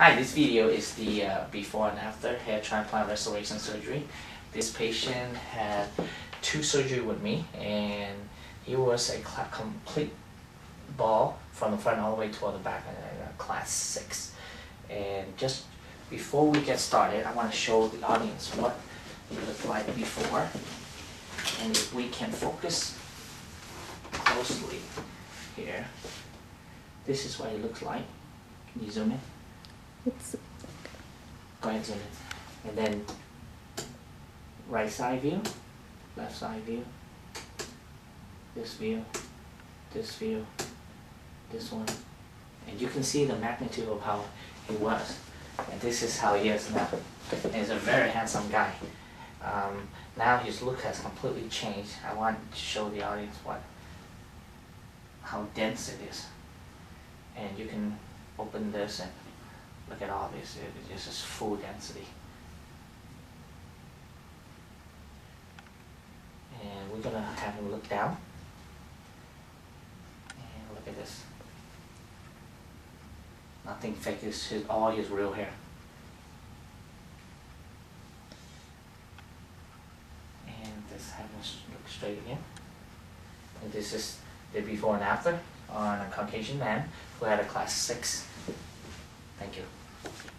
Hi, this video is the uh, before and after hair transplant restoration surgery. This patient had two surgery with me and he was a complete ball from the front all the way toward the back, uh, class 6. And just before we get started, I want to show the audience what he looked like before. And if we can focus closely here, this is what he looks like. Can you zoom in? It's Go zoom. And then right side view, left side view, this view, this view, this one. And you can see the magnitude of how he was. And this is how he is now. And he's a very handsome guy. Um, now his look has completely changed. I want to show the audience what how dense it is. And you can open this and Look at all this, this is full density. And we're gonna have him look down. And look at this. Nothing fake, it's his, all his real hair. And this have him look straight again. And this is the before and after on a Caucasian man who had a class six. Thank you.